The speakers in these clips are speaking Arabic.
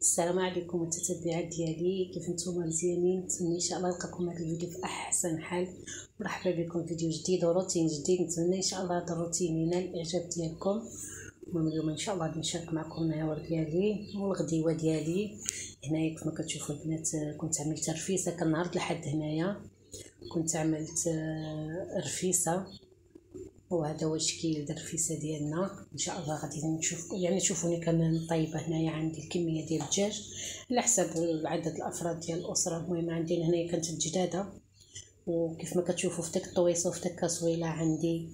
السلام عليكم متتبعات ديالي. كيف نتوما مزيانين. نتمنى إن شاء الله نلقاكم هذا الفيديو في أحسن حال. مرحبا بكم فيديو جديد وروتين جديد. نتمنى إن شاء الله هذا الروتين ينال الإعجاب ديالكم. المهم اليوم إن شاء الله نشارك معكم النهار ديالي والغديوه ديالي. هنايا كيف ما كتشوفوا البنات كنت عملت رفيسة. كان نهار لحد هنايا. كنت عملت آه، رفيسة. وهذا هو الشكل ديال الرفيسه ديالنا. إن شاء الله غادي نشوف يعني تشوفوني كمان طيبه هنايا عندي الكمية ديال الدجاج على حسب عدد الأفراد ديال الأسرة. المهم عندي هنايا كانت الجدادة وكيف ما كتشوفوا في داك الطويصة وفي داك الكاسويلة عندي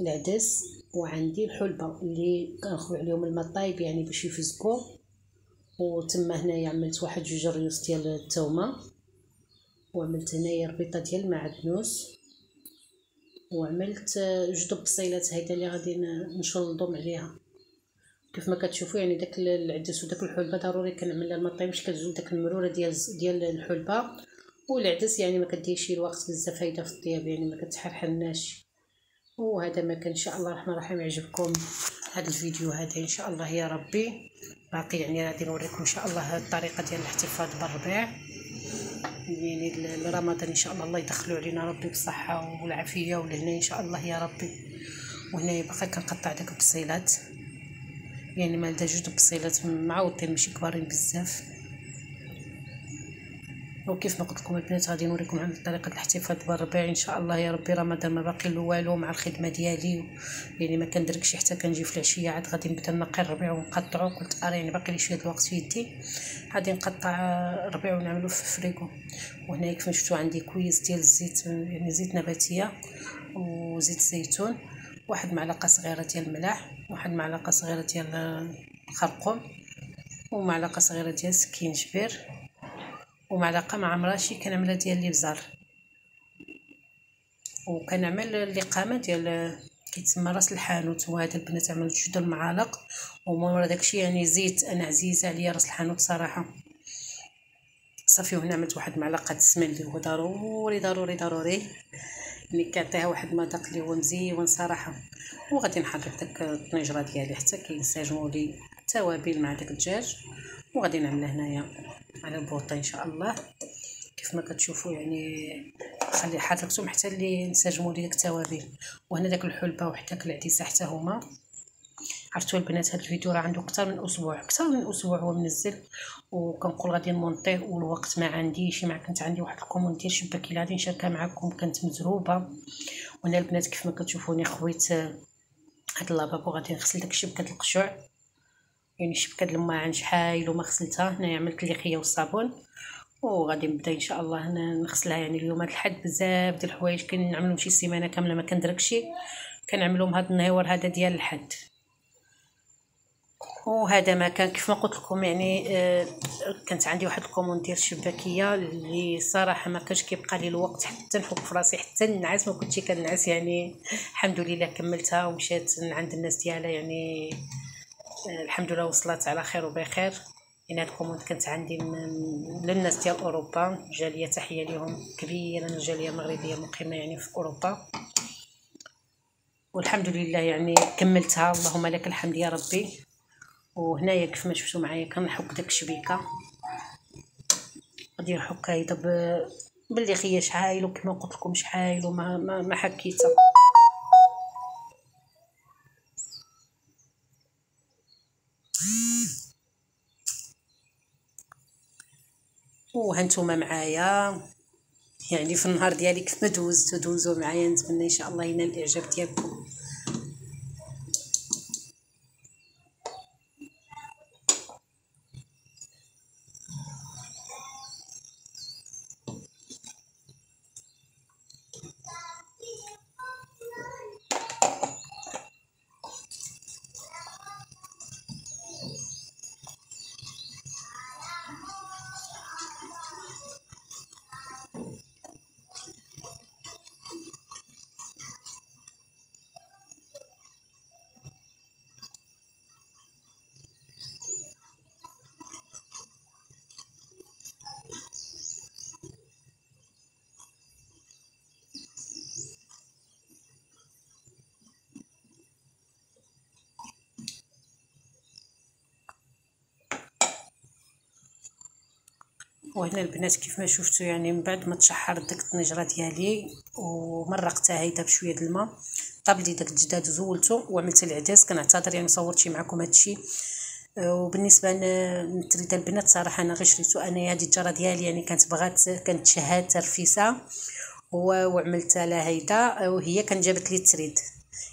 العدس وعندي الحلبة اللي كنخوي عليهم الماء طايب يعني باش يفزقوا وتما هنايا عملت واحد جوج ريوس ديال الثومه وعملت هنايا ربيطة ديال المعدنوس وعملت جوج بصيلات هيدا اللي غادي نشلضهم عليها. كيف ما كتشوفوا يعني داك العدس وداك الحلبة ضروري كنعمل لها ما طيبش كتزول داك المرورة ديال ديال الحلبة. والعدس يعني ما كديرش الوقت بزاف هيدا في الطياب يعني ما كتحرحلناش. وهذا ما كان إن شاء الله الرحمن الرحيم يعجبكم. هذا الفيديو هذا إن شاء الله يا ربي. باقي يعني غادي نوريكم إن شاء الله الطريقة ديال الاحتفاظ بالربيع. يعني لرمضان إن شاء الله. الله يدخلوا علينا ربي بالصحة والعافية ولهنا إن شاء الله يا ربي. وهنا باقي كنقطع داك البصيلات. يعني مال دا جوج بصيلات معوضين ماشي كبارين بزاف. وكيف ما قلت لكم البنات؟ غادي نوريكم عن طريقة الاحتفاظ بالربيع. إن شاء الله يا ربي رمضان ما باقي له والو مع الخدمة ديالي. يعني ما كندركش حتى كنجي في العشية. عاد غادي نبدأ نقي الربيع ونقطعو. قلت ارى يعني باقي لي شوية الوقت في يدي. غادي نقطع الربيع ونعملو في الفريكو. وهنا كيف شفتوا عندي كويس ديال الزيت يعني زيت نباتية وزيت الزيتون واحد معلقة صغيرة ديال الملح واحد معلقة صغيرة ديال الخرقوم ومعلقة صغيرة ديال السكينجبير ومعلقة مع مراشي كنعملها ديال الابزار وكنعمل الاقامه ديال كيتسمى راس الحانوت. وهذا البنات عملت جوج المعالق ومورا داكشي يعني زيت. أنا عزيزة عليا راس الحانوت صراحة. صافي وهنا عملت واحد معلقة السمن اللي هو ضروري ضروري ضروري. ملي كيعطيها واحد المذاق اللي هو مزيون صراحة. وغادي نحرك داك الطنجرة ديالي حتى كينسجموا لي التوابل مع داك الدجاج. وغادي نعملها هنايا. على البوطه إن شاء الله. كيف ما كتشوفوا يعني خلي حركتهم حتى اللي انسجموا لي داك التوابل. وهنا داك الحلبة وحتى داك العديسه حتى هما. عرفتوا البنات هذا الفيديو راه عنده أكثر من أسبوع أكثر من أسبوع هو منزل. وكنقول غادي نمونطيه والوقت ما عنديش مع كنت عندي واحد ال commande ديال الشباكية اللي غادي نشاركها معكم كانت مزروبه وهنا البنات كيف ما كتشوفوني خويت هاد ال lavabo غادي نغسل داك شبكه القشوع يعني شبكه الماعن شحال وما غسلتها هنايا عملت ال lejía والصابون. وغادي نبدا إن شاء الله نغسلها يعني اليوم. هاد الحد بزاف ديال الحوايج كنعملهم شي سيمانة كاملة ما كندركشي كنعملهم هاد النهار هذا ديال الحد. وهذا ما كان كيف ما قلت لكم يعني آه كانت عندي واحد ال commande ديال الشباكية اللي صراحة ما كانش كيبقى لي الوقت حتى نحك في راسي حتى نعس. ما كنتش كنعس يعني. الحمد لله كملتها ومشيت عند الناس ديالها يعني. الحمد لله وصلت على خير وبخير. يعني هاد الكوموند كانت عندي للناس ديال أوروبا. جالية تحية لهم كبيره أنا جالية مغربية مقيمة يعني في أوروبا. والحمد لله يعني كملتها. اللهم لك الحمد يا ربي. وهنايا كيف ما شفتوا معايا كنحك داك الشبيكه غادي نحك هيدا باللي خيا شحال؟ وكما قلت لكم شحال؟ وما ما, ما حكيتها وهانتوما معايا. يعني في النهار ديالي كيف ما دوزتو دوزو معايا نتمنى إن شاء الله ينال الإعجاب ديالكم. وهنا البنات كيف ما شفتوا يعني من بعد ما تشحرت داك الطنجرة ديالي ومرقتها هيدا بشوية د الماء طاب لي داك الجداد زولته وعملت العدس كنعتذر يعني صورتي معكم هادشي. وبالنسبة للتريده البنات صراحة أنا غير شريتو أنا هذه الجاره ديالي يعني كانت بغات كانت شهات ترفيسة وعملت لها هيدا وهي كان جابت لي التريد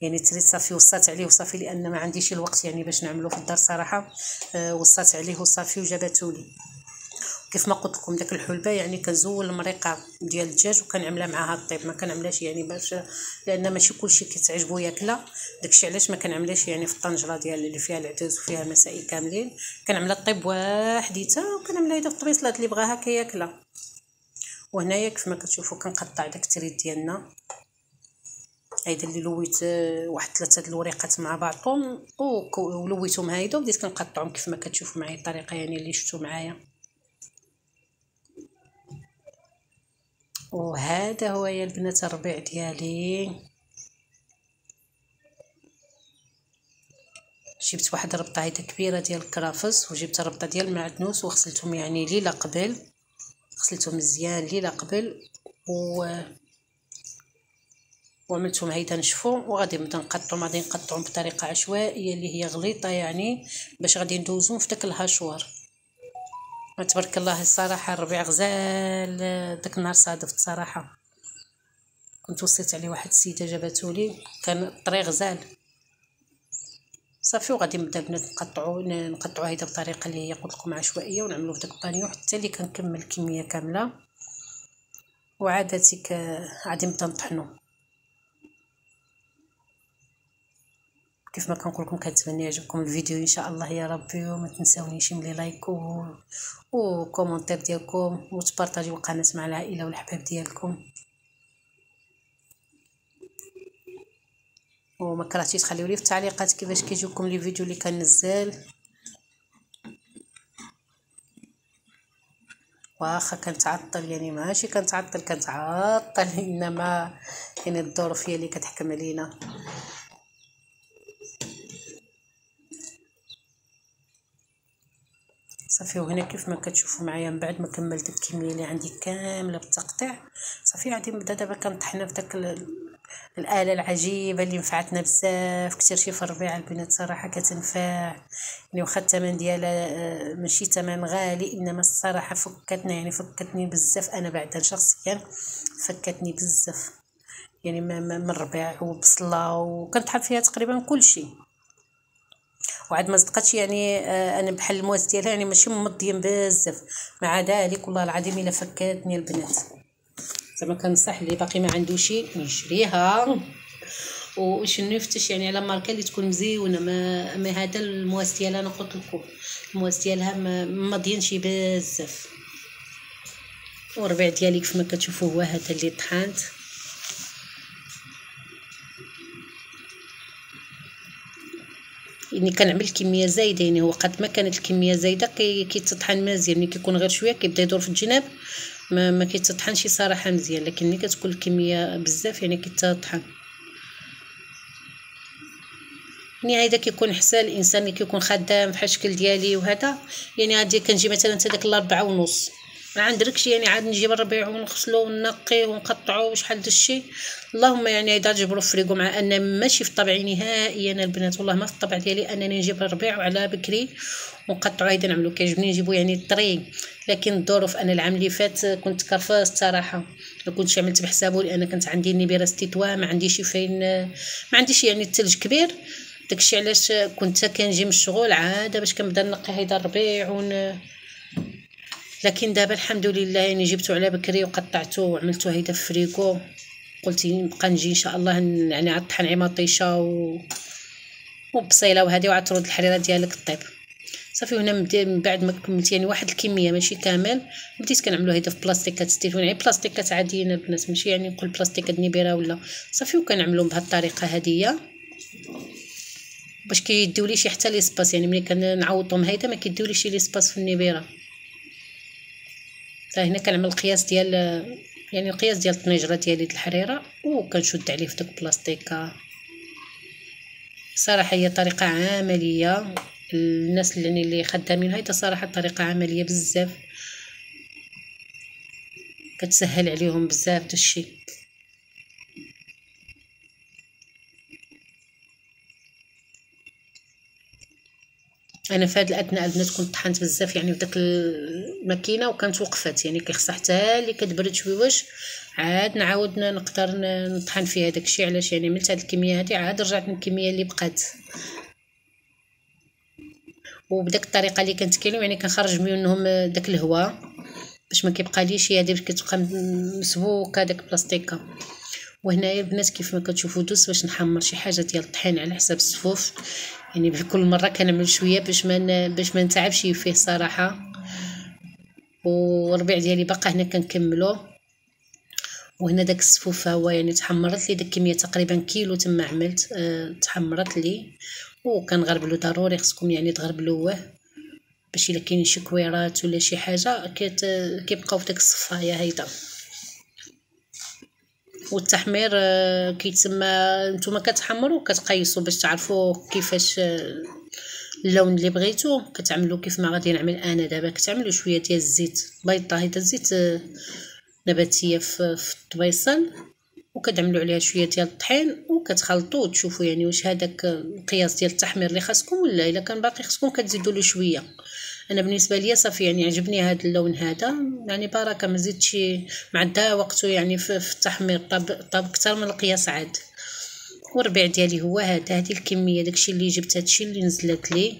يعني التريد صافي وصات عليه وصافي لأن ما عنديش الوقت يعني باش نعملو في الدار صراحة. أه وصات عليه وصافي وجابته لي. كيف ما قلت لكم داك الحلبة يعني كنزول المريقه ديال الدجاج وكنعملها معاها الطيب. ما كنعملهاش يعني باش لأن ماشي كلشي كيتعجبو ياكلها. داكشي علاش ما كنعملهاش يعني في الطنجرة ديال اللي فيها العدس وفيها المسائل كاملين. كنعملها الطيب وحديتها وكنعملها هيدا في الطبيصلات اللي بغاها كياكلها. وهنايا كيف ما كتشوفوا كنقطع داك التريد ديالنا. هيدا اللي لويت واحد ثلاثة الوريقات مع بعضهم. ولويتهم هيدا وبديت كنقطعهم كيف ما كتشوفوا معايا الطريقة يعني اللي شفتوا معايا. وهذا هو يا البنات الربيع ديالي. جبت واحد ربطة هيدا كبيرة ديال الكرافس وجبت ربطة ديال المعدنوس وغسلتهم يعني ليلة قبل. غسلتهم مزيان ليلة قبل و وعملتهم هيدا نشفو وغادي نبدأ نقطعهم غادي نقطعهم بطريقة عشوائية اللي هي غليظه يعني باش غادي ندوزهم في داك ال hachoir. تبارك الله الصراحة الربيع غزال داك النهار صادفت صراحة. كنت وصيت عليه واحد السيدة جابته لي كان الطريق غزال. صافي وغادي نبدأ بنات نقطعو نقطعو هيدا بطريقة اللي هي قلت لكم عشوائية ونعملو في داك البانيو حتى اللي كنكمل الكميه كاملة. وعادتك غادي نبدأ نطحنو. كيف ما كنقول لكم كنتمنى يعجبكم الفيديو إن شاء الله. يا ربي وما تنساونيش م les likes و و commentaires ديالكم وتبارطاجيو القناة مع العائلة والحباب ديالكم. وما كرهتيش تخليو لي في التعليقات كيفاش كيجيوكم les vidéos اللي كنزل واخا كنتعطل يعني ماشي كنتعطل كنتعطل إنما يعني الظروف هي اللي كتحكم علينا. صافي وهنا كيف ما كتشوفوا معايا من بعد ما كملت الكميه اللي عندي كاملة بالتقطيع. صافي غادي نبدأ دابا كنطحنها في داك الآلة العجيبة اللي نفعتنا بزاف. كثير شي في الربيع البنات صراحة كتنفع. يعني واخا الثمن ديالها آه، ماشي ثمن غالي إنما الصراحة فكتنا يعني فكتني بزاف. أنا بعدا شخصيا فكتني بزاف. يعني من الربيع وبصلة وكنطحن فيها تقريبا كل شيء وعاد ما صدقتش يعني آه أنا بحال المواس ديالها يعني ماشي ممضيين بزاف. مع ذلك والله العظيم إلا فكاتني البنات. زعما كنصح اللي باقي ما عندوش يشريها. وشنو يفتش يعني على ماركة اللي تكون مزيونة ما ما هذا المواس ديالها أنا قلت لكم. المواس ديالها ما مضينش بزاف. والربيع ديالي كيف ما كتشوفوا هو هذا اللي طحنت. يعني كنعمل كمية زايدة يعني هو قد ما كانت الكمية زايدة كيتطحن مزيان. ملي كيكون غير شوية كيبدأ يدور في الجناب ما ما كيتطحنش صراحة مزيان. لكن ملي كتكون الكمية بزاف يعني كيتطحن يعني هذا كيكون حسن الإنسان اللي كيكون خدام بحال الشكل ديالي وهذا يعني غادي كنجي مثلا حتى داك الأربعة ونص. ما عندكش يعني عاد نجيب الربيع ونغسلو ونقيه ونقطعو وشحال دشي اللهم يعني إذا جبرو فريقو مع أن ماشي في الطبع نهائيا البنات والله ما في الطبع ديالي أنني نجيب الربيع وعلى بكري ونقطعو هيدا نعملو كيعجبني نجيبو يعني طري لكن الظروف أنا العام اللي فات كنت كرفاست صراحة. ما كنتش عملت بحسابو لأن كنت عندي النبيرة ستيتوا ما عنديش فين ما عنديش يعني الثلج كبير. داكشي علاش كنت كنجي من الشغل عاده باش كنبدا نقي هيدا الربيع ون لكن دابا الحمد لله يعني جبته على بكري وقطعته وعملته هيدا في فريكو. قلت نبقى نجي إن شاء الله يعني عنطحن مطيشة و وبصيلة وهذه وعطرود الحريرة ديالك الطيب. صافي هنا من بعد ما كملت يعني واحد الكمية ماشي كامل بديت كنعملو هيدا في بلاستيكات ستيفون يعني بلاستيكات عاديه البنات ماشي يعني نقول بلاستيكات nevera ولا. صافي وكنعملو بهاد الطريقة هادية. باش كيديو شي حتى l'espace يعني ملي كنعوضهم هيدا ما كيديو شي لي سباس النيبيرا فهنا كنعمل القياس ديال يعني القياس ديال الطنجره ديالي د الحريرة وكنشد عليه في داك البلاستيكة. صراحة هي طريقة عملية. الناس اللي اللي خدامين هيدا صراحة طريقة عملية بزاف. كتسهل عليهم بزاف داكشي أنا في هذه الأثناء البنات كنت طحنت بزاف يعني في داك الماكينة وكانت وقفت يعني كيخصها حتى اللي كتبرد شويوش عاد نعاود نقدر نطحن فيها داكشي علاش يعني ملت هاد الكمية هادي عاد رجعت الكمية اللي بقات. وبداك الطريقة اللي كنتكلم يعني كنخرج منهم داك الهواء باش ما كيبقى ليش هي كتبقى مسبوكة داك البلاستيكه وهنايا البنات كيف ما كتشوفوا دوز باش نحمر شي حاجة ديال الطحين على حساب الصفوف. يعني كل مرة كنعمل شوية باش ما باش ما نتعبش فيه صراحة. والربيع ديالي باقا هنا كنكملو. وهنا داك الصفوف هو يعني تحمرت لي داك الكميه تقريبا كيلو تما عملت. أه تحمرت لي. وكنغربلو ضروري خصكم يعني تغربلوه. باش إلا كاينين شي كويرات ولا شي حاجة. كيبقاو في داك الصفايه هيدا. والتحمير آه، كيتسمى نتوما كتحمروا كتقيسوا باش تعرفوا كيفاش آه، اللون اللي بغيتو. كتعملوا كيف ما غادي نعمل أنا. دابا كتعملوا شوية ديال الزيت بيضة هيدا الزيت آه، نباتية في, في الطبيصل وكتعملوا عليها شوية ديال الطحين. وكتخلطوا وتشوفوا يعني واش هذاك القياس ديال التحمير اللي خاصكم ولا إلا كان باقي خاصكم كتزيدوا له شوية. أنا بالنسبة ليا صافي يعني عجبني هذا اللون هذا. يعني بركه ما زدتش معدا وقته يعني في, التحمير طاب طاب أكثر من القياس عاد. والربيع ديالي هو هذا هذه الكمية داكشي اللي جبت هادشي اللي نزلت لي.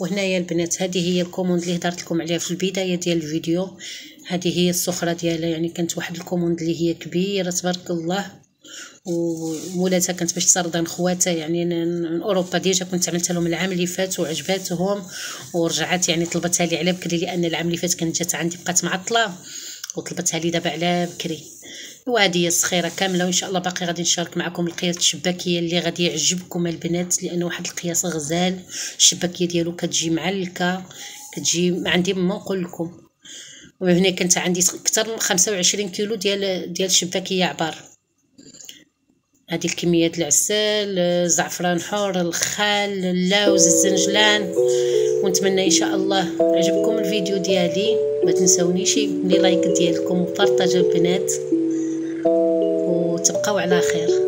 وهنايا البنات هذه هي ال commande اللي هضرت لكم عليها في البداية ديال الفيديو. هذه هي السخره ديالها يعني كانت واحد ال commande اللي هي كبيرة تبارك الله. ومولاتها كانت باش ترضى خواتها يعني من أوروبا déjà كنت عملتها لهم العام اللي فات وعجباتهم ورجعت يعني طلبتها لي على بكري لأن العام اللي فات كانت جات عندي بقات معطلة وطلبتها لي دابا على بكري. وهذه هي الصخيرة كاملة وإن شاء الله باقي غادي نشارك معكم القياس الشباكية اللي غادي يعجبكم البنات لأنه واحد القياس غزال. الشباكية ديالو كتجي معلكه كتجي عندي ما نقول لكم. وهنا كانت عندي أكثر من 25 كيلو ديال ديال الشباكية عبار هذه الكميات العسل الزعفران حور الخال اللوز الزنجلان. ونتمنى إن شاء الله عجبكم الفيديو ديالي. ما تنسونيش لي لايك ديالكم وبارطاجوا البنات. وتبقاو على خير.